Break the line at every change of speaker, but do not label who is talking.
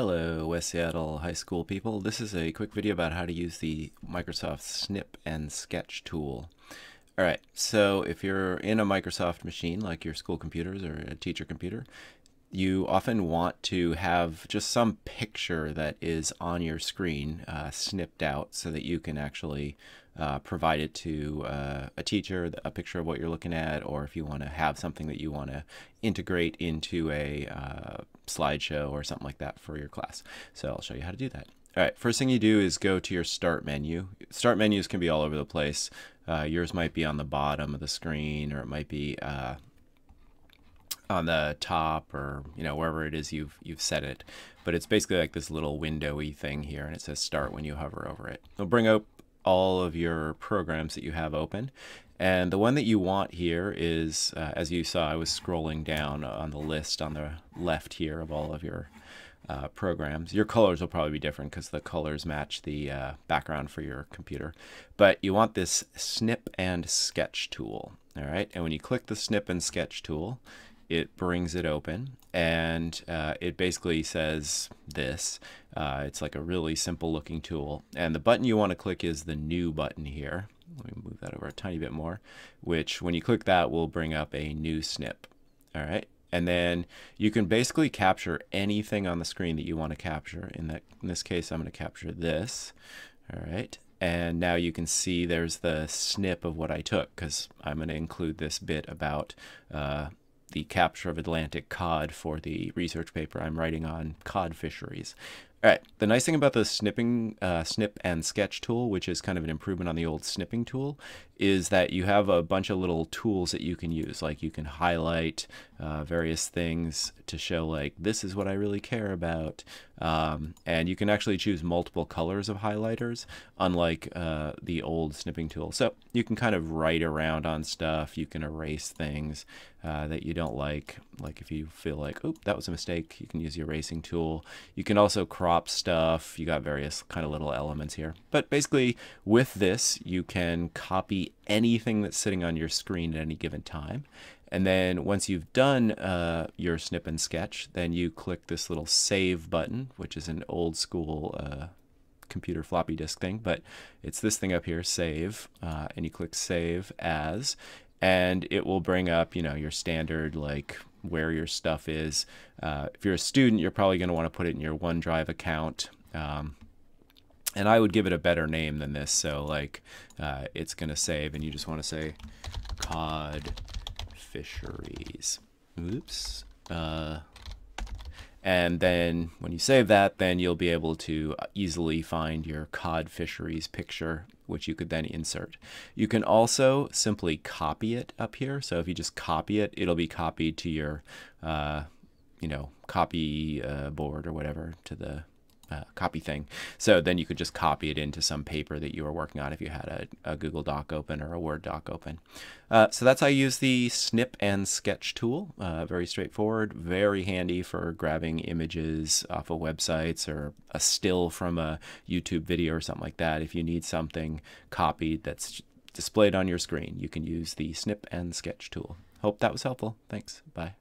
Hello, West Seattle High School people. This is a quick video about how to use the Microsoft Snip and Sketch tool. Alright, so if you're in a Microsoft machine, like your school computers or a teacher computer, you often want to have just some picture that is on your screen uh, snipped out so that you can actually uh, provide it to uh, a teacher, a picture of what you're looking at, or if you want to have something that you want to integrate into a uh, slideshow or something like that for your class. So I'll show you how to do that. All right, first thing you do is go to your start menu. Start menus can be all over the place. Uh, yours might be on the bottom of the screen, or it might be uh, on the top or you know wherever it is you've you've set it but it's basically like this little windowy thing here and it says start when you hover over it it'll bring up all of your programs that you have open and the one that you want here is uh, as you saw I was scrolling down on the list on the left here of all of your uh, programs. Your colors will probably be different because the colors match the uh, background for your computer. But you want this snip and sketch tool. All right. And when you click the snip and sketch tool, it brings it open and uh, it basically says this. Uh, it's like a really simple looking tool. And the button you want to click is the new button here. Let me move that over a tiny bit more, which when you click that will bring up a new snip. All right. And then you can basically capture anything on the screen that you want to capture. In, that, in this case, I'm going to capture this. All right. And now you can see there's the snip of what I took because I'm going to include this bit about uh, the capture of Atlantic cod for the research paper I'm writing on cod fisheries. All right, the nice thing about the snipping, uh, snip and sketch tool, which is kind of an improvement on the old snipping tool, is that you have a bunch of little tools that you can use. Like you can highlight uh, various things to show like, this is what I really care about. Um, and you can actually choose multiple colors of highlighters, unlike uh, the old snipping tool. So you can kind of write around on stuff. You can erase things uh, that you don't like. Like if you feel like, oh, that was a mistake, you can use the erasing tool. You can also stuff. You got various kind of little elements here. But basically with this, you can copy anything that's sitting on your screen at any given time. And then once you've done uh, your snip and sketch, then you click this little save button, which is an old school uh, computer floppy disk thing, but it's this thing up here, save, uh, and you click save as, and it will bring up, you know, your standard like where your stuff is. Uh, if you're a student, you're probably going to want to put it in your OneDrive account. Um, and I would give it a better name than this. So like uh, it's going to save and you just want to say cod fisheries. Oops. Uh, and then when you save that, then you'll be able to easily find your cod fisheries picture, which you could then insert. You can also simply copy it up here. So if you just copy it, it'll be copied to your, uh, you know, copy uh, board or whatever to the uh, copy thing. So then you could just copy it into some paper that you were working on if you had a, a Google Doc open or a Word doc open. Uh, so that's how you use the snip and sketch tool. Uh, very straightforward, very handy for grabbing images off of websites or a still from a YouTube video or something like that. If you need something copied that's displayed on your screen, you can use the snip and sketch tool. Hope that was helpful. Thanks. Bye.